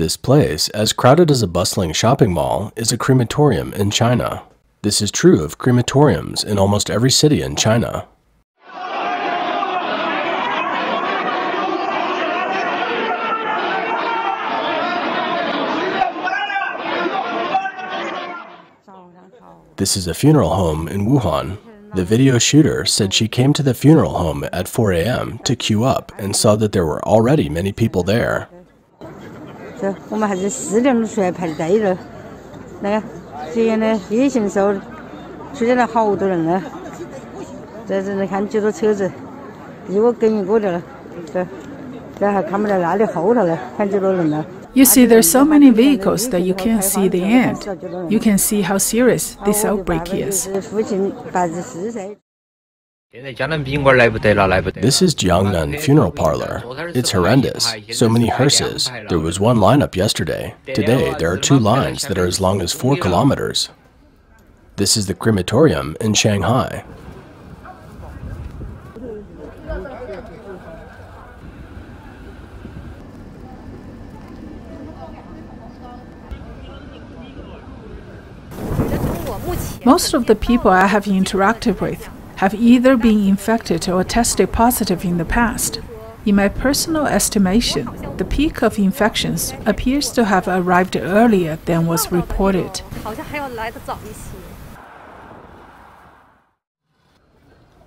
This place, as crowded as a bustling shopping mall, is a crematorium in China. This is true of crematoriums in almost every city in China. This is a funeral home in Wuhan. The video shooter said she came to the funeral home at 4 a.m. to queue up and saw that there were already many people there. 这我们还是四点钟出来排的队了，那个今年的疫情时候出现了好多人了，这这你看几多车子，一个跟一个的了，这这还看不到那里后头了，看几多人了。You see, there's so many vehicles that you can't see the end. You can see how serious this outbreak is. This is Jiangnan Funeral Parlor. It's horrendous. So many hearses. There was one lineup yesterday. Today, there are two lines that are as long as four kilometers. This is the crematorium in Shanghai. Most of the people I have interacted with have either been infected or tested positive in the past. In my personal estimation, the peak of infections appears to have arrived earlier than was reported.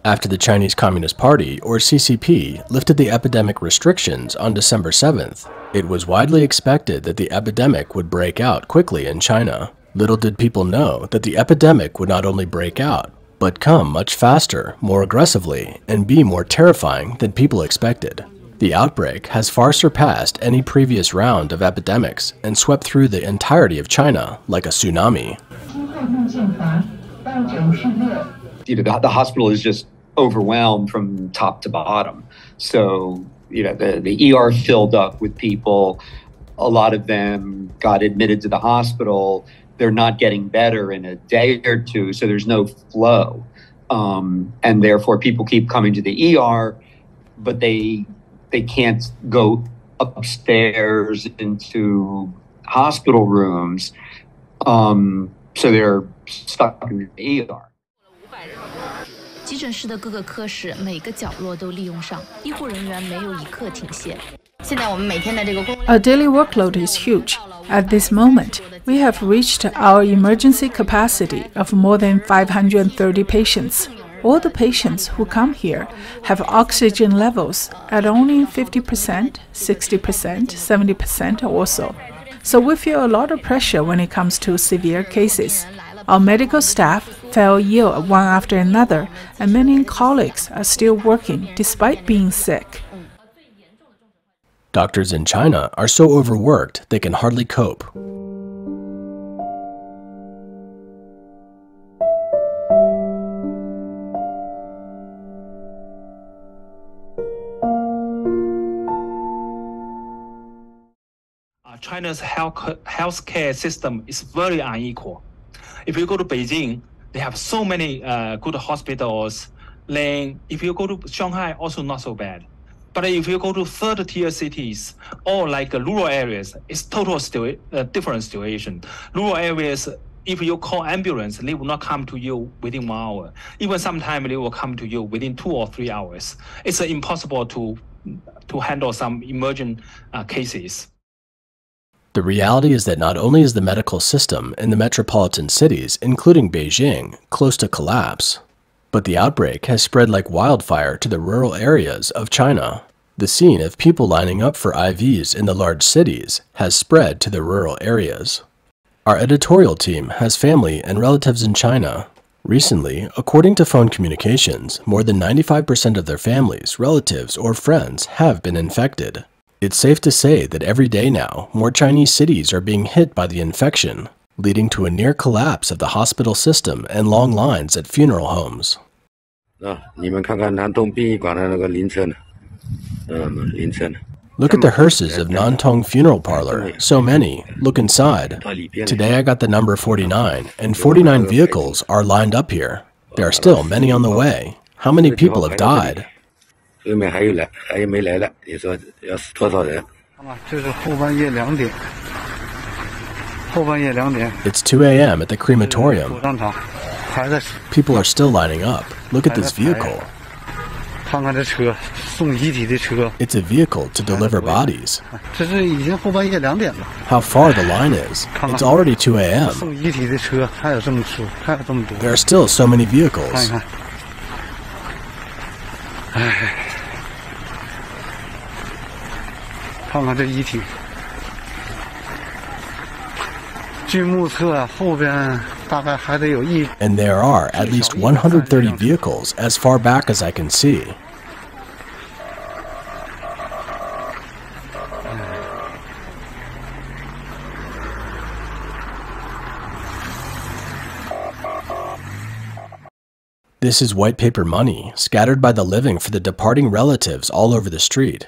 After the Chinese Communist Party, or CCP, lifted the epidemic restrictions on December 7th, it was widely expected that the epidemic would break out quickly in China. Little did people know that the epidemic would not only break out, but come much faster, more aggressively, and be more terrifying than people expected. The outbreak has far surpassed any previous round of epidemics and swept through the entirety of China like a tsunami. You know, the, the hospital is just overwhelmed from top to bottom. So, you know, the, the ER filled up with people. A lot of them got admitted to the hospital they're not getting better in a day or two, so there's no flow. Um, and therefore, people keep coming to the ER, but they they can't go upstairs into hospital rooms, um, so they're stuck in the ER. 急诊室的各个科室每个角落都利用上，医护人员没有一刻停歇。our daily workload is huge. At this moment, we have reached our emergency capacity of more than 530 patients. All the patients who come here have oxygen levels at only 50%, 60%, 70% or so. So we feel a lot of pressure when it comes to severe cases. Our medical staff fell ill one after another, and many colleagues are still working despite being sick. Doctors in China are so overworked they can hardly cope. Uh, China's health healthcare system is very unequal. If you go to Beijing, they have so many uh, good hospitals. Then, if you go to Shanghai, also not so bad. But if you go to third tier cities or like rural areas, it's total still uh, different situation. Rural areas, if you call ambulance, they will not come to you within one hour. Even sometimes they will come to you within two or three hours. It's uh, impossible to to handle some emergent uh, cases. The reality is that not only is the medical system in the metropolitan cities, including Beijing, close to collapse, but the outbreak has spread like wildfire to the rural areas of China. The scene of people lining up for IVs in the large cities has spread to the rural areas. Our editorial team has family and relatives in China. Recently, according to phone communications, more than 95% of their families, relatives, or friends have been infected. It's safe to say that every day now, more Chinese cities are being hit by the infection, leading to a near collapse of the hospital system and long lines at funeral homes. Look at the hearses of Nantong Funeral Parlor. So many. Look inside. Today I got the number 49, and 49 vehicles are lined up here. There are still many on the way. How many people have died? 后面还有来，还有没来的？你说要多少人？这是后半夜两点。 It's 2 a.m. at the crematorium. People are still lining up. Look at this vehicle. It's a vehicle to deliver bodies. How far the line is. It's already 2 a.m. There are still so many vehicles. And there are at least 130 vehicles as far back as I can see. This is white paper money, scattered by the living for the departing relatives all over the street.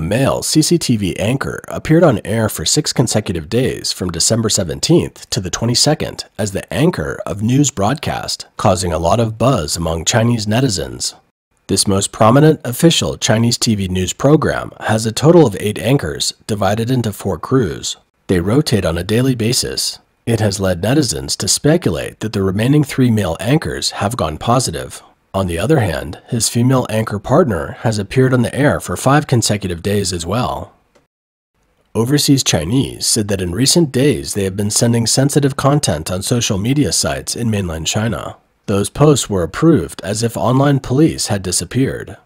A male CCTV anchor appeared on air for six consecutive days from December 17th to the 22nd as the anchor of news broadcast, causing a lot of buzz among Chinese netizens. This most prominent official Chinese TV news program has a total of eight anchors divided into four crews. They rotate on a daily basis. It has led netizens to speculate that the remaining three male anchors have gone positive. On the other hand, his female anchor partner has appeared on the air for five consecutive days as well. Overseas Chinese said that in recent days they have been sending sensitive content on social media sites in mainland China. Those posts were approved as if online police had disappeared.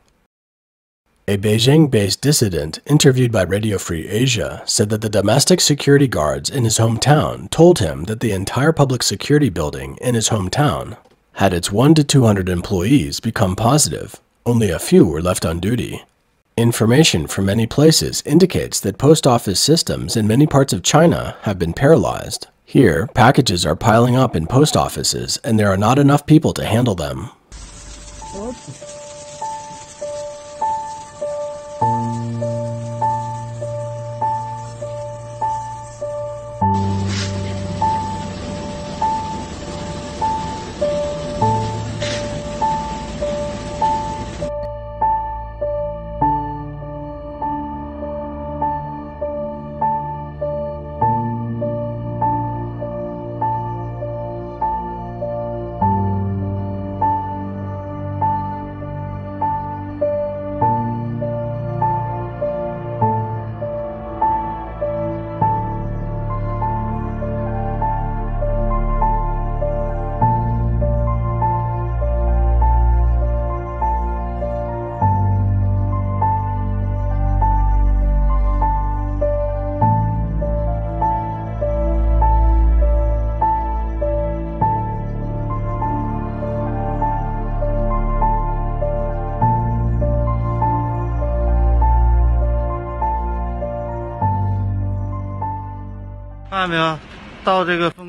A Beijing-based dissident interviewed by Radio Free Asia said that the domestic security guards in his hometown told him that the entire public security building in his hometown had its 1 to 200 employees become positive, only a few were left on duty. Information from many places indicates that post office systems in many parts of China have been paralyzed. Here, packages are piling up in post offices and there are not enough people to handle them. Oops.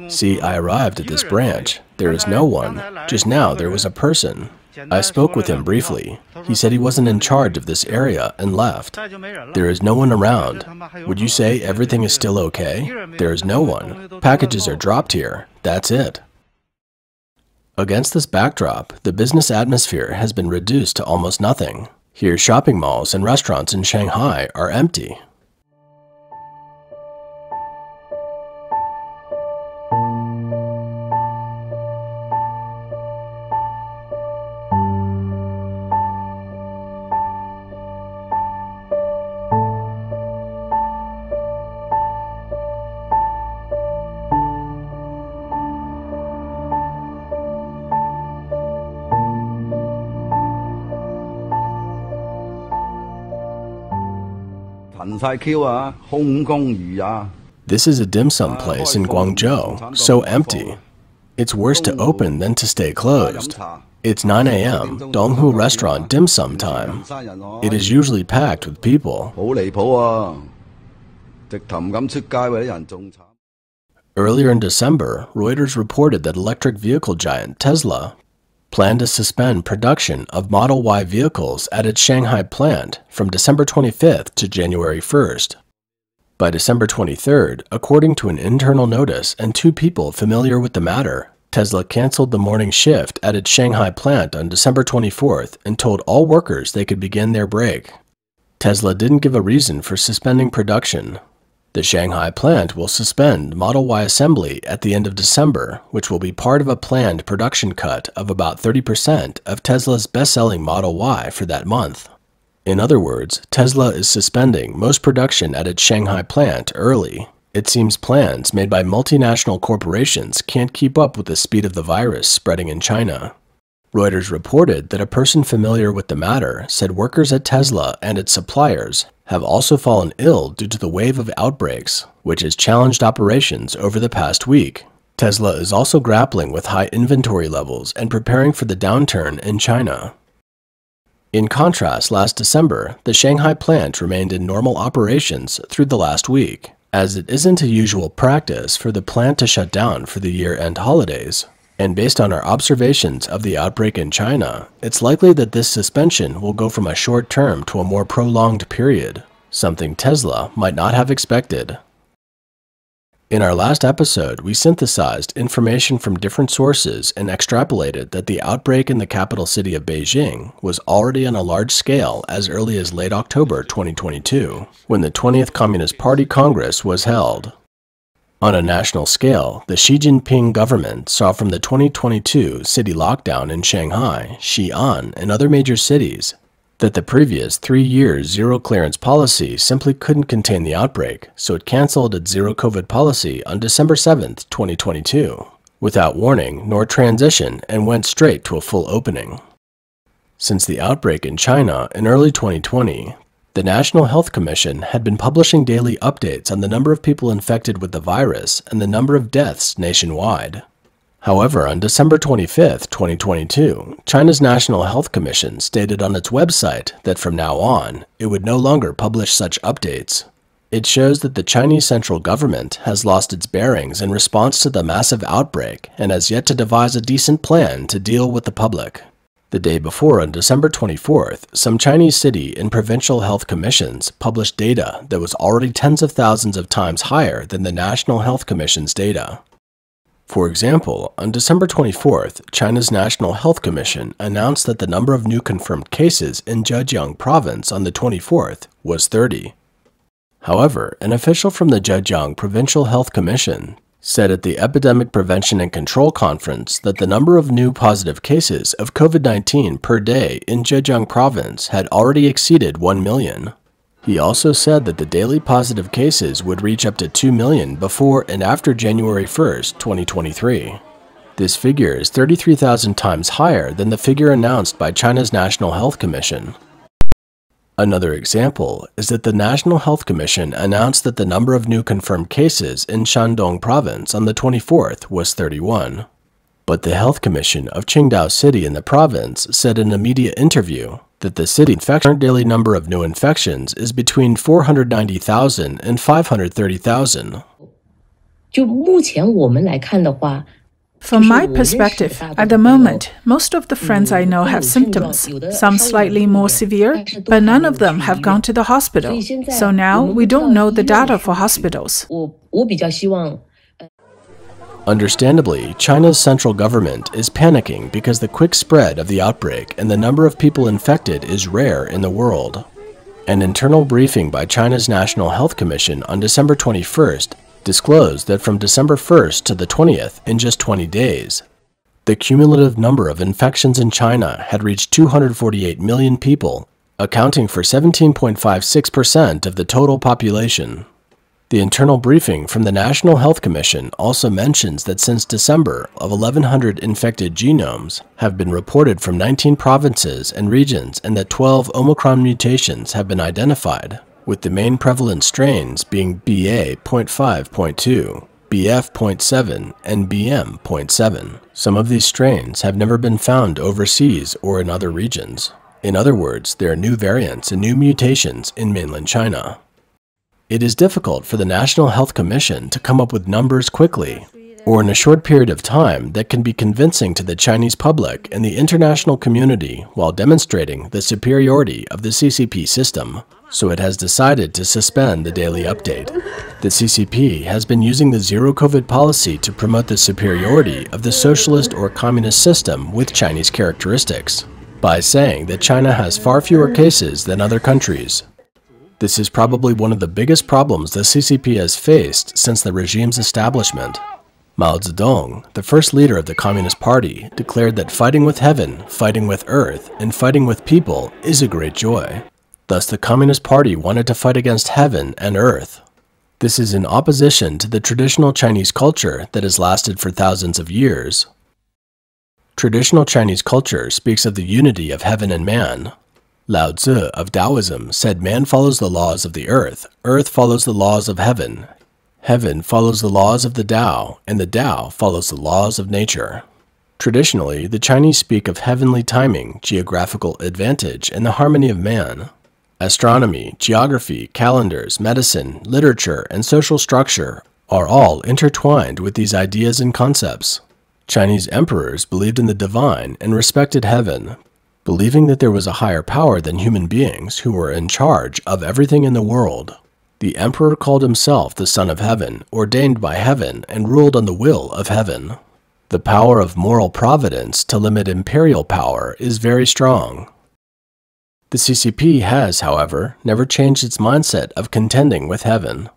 See, I arrived at this branch. There is no one. Just now, there was a person. I spoke with him briefly. He said he wasn't in charge of this area and left. There is no one around. Would you say everything is still okay? There is no one. Packages are dropped here. That's it. Against this backdrop, the business atmosphere has been reduced to almost nothing. Here, shopping malls and restaurants in Shanghai are empty. This is a dim sum place in Guangzhou, so empty. It's worse to open than to stay closed. It's 9 a.m., Donghu restaurant dim sum time. It is usually packed with people. Earlier in December, Reuters reported that electric vehicle giant Tesla planned to suspend production of Model Y vehicles at its Shanghai plant from December 25th to January 1st. By December 23rd, according to an internal notice and two people familiar with the matter, Tesla canceled the morning shift at its Shanghai plant on December 24th and told all workers they could begin their break. Tesla didn't give a reason for suspending production. The Shanghai plant will suspend Model Y assembly at the end of December, which will be part of a planned production cut of about 30% of Tesla's best-selling Model Y for that month. In other words, Tesla is suspending most production at its Shanghai plant early. It seems plans made by multinational corporations can't keep up with the speed of the virus spreading in China. Reuters reported that a person familiar with the matter said workers at Tesla and its suppliers have also fallen ill due to the wave of outbreaks, which has challenged operations over the past week. Tesla is also grappling with high inventory levels and preparing for the downturn in China. In contrast, last December, the Shanghai plant remained in normal operations through the last week, as it isn't a usual practice for the plant to shut down for the year-end holidays. And based on our observations of the outbreak in China, it's likely that this suspension will go from a short term to a more prolonged period, something Tesla might not have expected. In our last episode, we synthesized information from different sources and extrapolated that the outbreak in the capital city of Beijing was already on a large scale as early as late October 2022, when the 20th Communist Party Congress was held. On a national scale, the Xi Jinping government saw from the 2022 city lockdown in Shanghai, Xi'an, and other major cities that the previous three years zero clearance policy simply couldn't contain the outbreak, so it canceled its zero COVID policy on December 7, 2022, without warning nor transition and went straight to a full opening. Since the outbreak in China in early 2020, the National Health Commission had been publishing daily updates on the number of people infected with the virus and the number of deaths nationwide. However, on December 25, 2022, China's National Health Commission stated on its website that from now on, it would no longer publish such updates. It shows that the Chinese central government has lost its bearings in response to the massive outbreak and has yet to devise a decent plan to deal with the public. The day before, on December 24th, some Chinese city and provincial health commissions published data that was already tens of thousands of times higher than the National Health Commission's data. For example, on December 24th, China's National Health Commission announced that the number of new confirmed cases in Zhejiang province on the 24th was 30. However, an official from the Zhejiang Provincial Health Commission said at the Epidemic Prevention and Control Conference that the number of new positive cases of COVID 19 per day in Zhejiang province had already exceeded 1 million. He also said that the daily positive cases would reach up to 2 million before and after January 1, 2023. This figure is 33,000 times higher than the figure announced by China's National Health Commission. Another example is that the National Health Commission announced that the number of new confirmed cases in Shandong province on the 24th was 31. But the Health Commission of Qingdao City in the province said in a media interview that the city infection daily number of new infections is between 490,000 and 530,000. 就目前我们来看的话 ，from my perspective, at the moment, most of the friends I know have symptoms, some slightly more severe, but none of them have gone to the hospital. So now we don't know the data for hospitals. Understandably, China's central government is panicking because the quick spread of the outbreak and the number of people infected is rare in the world. An internal briefing by China's National Health Commission on December 21st disclosed that from December 1st to the 20th, in just 20 days, the cumulative number of infections in China had reached 248 million people, accounting for 17.56% of the total population. The internal briefing from the National Health Commission also mentions that since December, of 1,100 infected genomes have been reported from 19 provinces and regions and that 12 Omicron mutations have been identified with the main prevalent strains being BA.5.2, BF.7, and BM.7. Some of these strains have never been found overseas or in other regions. In other words, there are new variants and new mutations in mainland China. It is difficult for the National Health Commission to come up with numbers quickly or in a short period of time that can be convincing to the Chinese public and the international community while demonstrating the superiority of the CCP system so it has decided to suspend the daily update. The CCP has been using the zero COVID policy to promote the superiority of the socialist or communist system with Chinese characteristics by saying that China has far fewer cases than other countries. This is probably one of the biggest problems the CCP has faced since the regime's establishment. Mao Zedong, the first leader of the Communist Party, declared that fighting with heaven, fighting with earth, and fighting with people is a great joy. Thus, the Communist Party wanted to fight against heaven and earth. This is in opposition to the traditional Chinese culture that has lasted for thousands of years. Traditional Chinese culture speaks of the unity of heaven and man. Lao Tzu of Taoism said man follows the laws of the earth, earth follows the laws of heaven, Heaven follows the laws of the Tao, and the Tao follows the laws of nature. Traditionally, the Chinese speak of heavenly timing, geographical advantage, and the harmony of man. Astronomy, geography, calendars, medicine, literature, and social structure are all intertwined with these ideas and concepts. Chinese emperors believed in the divine and respected heaven, believing that there was a higher power than human beings who were in charge of everything in the world. The emperor called himself the Son of Heaven, ordained by heaven, and ruled on the will of heaven. The power of moral providence to limit imperial power is very strong. The CCP has, however, never changed its mindset of contending with heaven.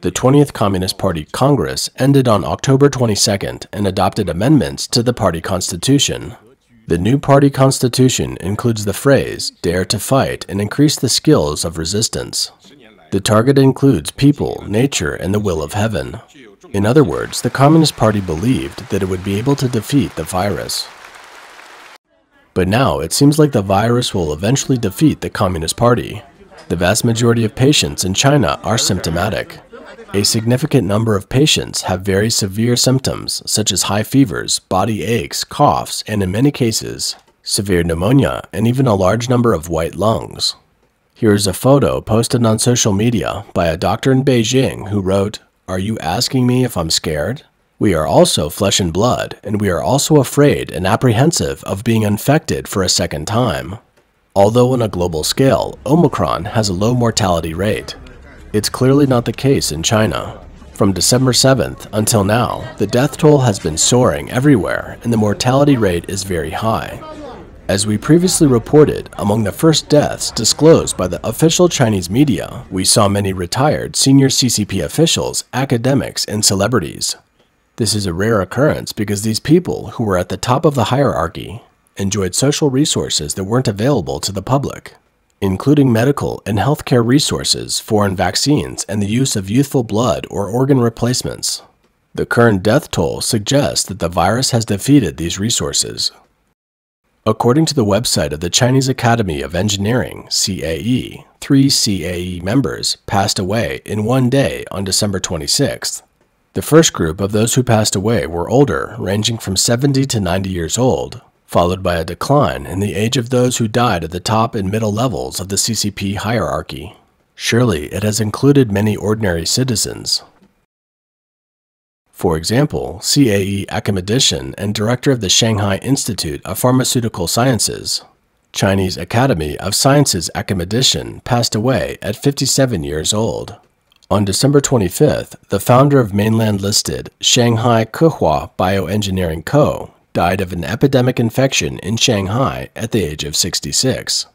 The 20th Communist Party Congress ended on October 22nd and adopted amendments to the party constitution. The new party constitution includes the phrase, dare to fight and increase the skills of resistance. The target includes people, nature, and the will of heaven. In other words, the Communist Party believed that it would be able to defeat the virus. But now it seems like the virus will eventually defeat the Communist Party. The vast majority of patients in China are symptomatic. A significant number of patients have very severe symptoms, such as high fevers, body aches, coughs, and in many cases, severe pneumonia, and even a large number of white lungs. Here is a photo posted on social media by a doctor in Beijing who wrote, Are you asking me if I'm scared? We are also flesh and blood, and we are also afraid and apprehensive of being infected for a second time. Although on a global scale, Omicron has a low mortality rate. It's clearly not the case in China. From December 7th until now, the death toll has been soaring everywhere and the mortality rate is very high. As we previously reported, among the first deaths disclosed by the official Chinese media, we saw many retired senior CCP officials, academics, and celebrities. This is a rare occurrence because these people, who were at the top of the hierarchy, enjoyed social resources that weren't available to the public, including medical and healthcare resources, foreign vaccines, and the use of youthful blood or organ replacements. The current death toll suggests that the virus has defeated these resources. According to the website of the Chinese Academy of Engineering, CAE, three CAE members passed away in one day on December 26th. The first group of those who passed away were older, ranging from 70 to 90 years old, followed by a decline in the age of those who died at the top and middle levels of the CCP hierarchy. Surely it has included many ordinary citizens, for example, CAE academician and director of the Shanghai Institute of Pharmaceutical Sciences, Chinese Academy of Sciences academician, passed away at 57 years old. On December 25th, the founder of mainland-listed Shanghai Kehua Bioengineering Co. died of an epidemic infection in Shanghai at the age of 66.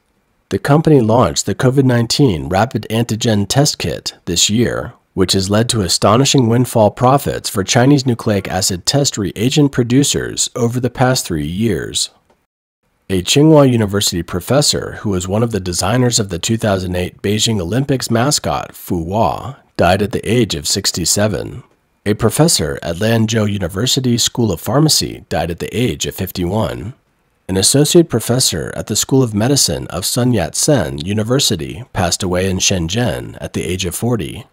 The company launched the COVID-19 rapid antigen test kit this year which has led to astonishing windfall profits for Chinese nucleic acid test reagent producers over the past three years. A Tsinghua University professor who was one of the designers of the 2008 Beijing Olympics mascot, Fuwa, died at the age of 67. A professor at Lanzhou University School of Pharmacy died at the age of 51. An associate professor at the School of Medicine of Sun Yat-sen University passed away in Shenzhen at the age of 40.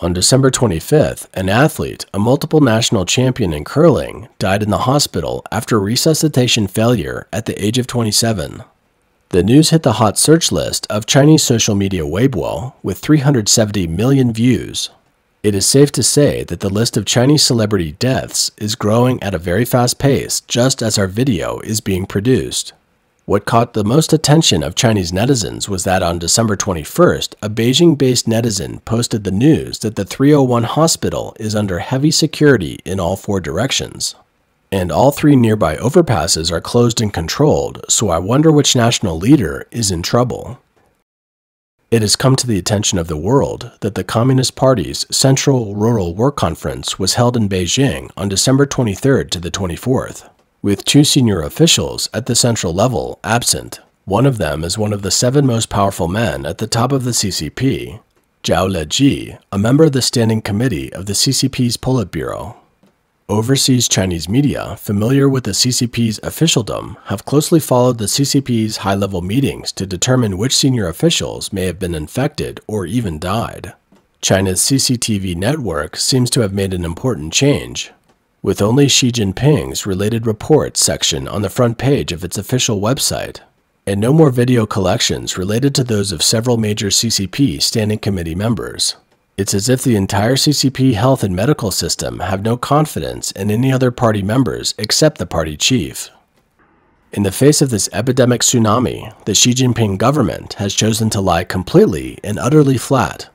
On December 25th, an athlete, a multiple national champion in curling, died in the hospital after resuscitation failure at the age of 27. The news hit the hot search list of Chinese social media Weibo with 370 million views. It is safe to say that the list of Chinese celebrity deaths is growing at a very fast pace just as our video is being produced. What caught the most attention of Chinese netizens was that on December 21st, a Beijing based netizen posted the news that the 301 hospital is under heavy security in all four directions. And all three nearby overpasses are closed and controlled, so I wonder which national leader is in trouble. It has come to the attention of the world that the Communist Party's Central Rural Work Conference was held in Beijing on December 23rd to the 24th, with two senior officials at the central level absent. One of them is one of the seven most powerful men at the top of the CCP, Zhao Leji, a member of the Standing Committee of the CCP's Politburo. Overseas Chinese media, familiar with the CCP's officialdom, have closely followed the CCP's high level meetings to determine which senior officials may have been infected or even died. China's CCTV network seems to have made an important change, with only Xi Jinping's related reports section on the front page of its official website, and no more video collections related to those of several major CCP Standing Committee members. It's as if the entire CCP health and medical system have no confidence in any other party members except the party chief. In the face of this epidemic tsunami, the Xi Jinping government has chosen to lie completely and utterly flat.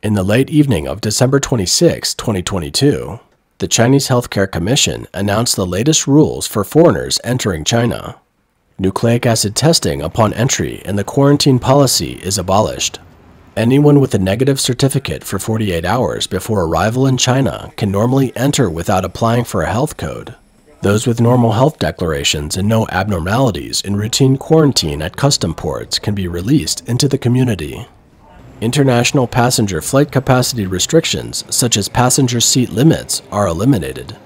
In the late evening of December 26, 2022, the Chinese Healthcare Commission announced the latest rules for foreigners entering China. Nucleic acid testing upon entry and the quarantine policy is abolished. Anyone with a negative certificate for 48 hours before arrival in China can normally enter without applying for a health code. Those with normal health declarations and no abnormalities in routine quarantine at custom ports can be released into the community. International passenger flight capacity restrictions, such as passenger seat limits, are eliminated.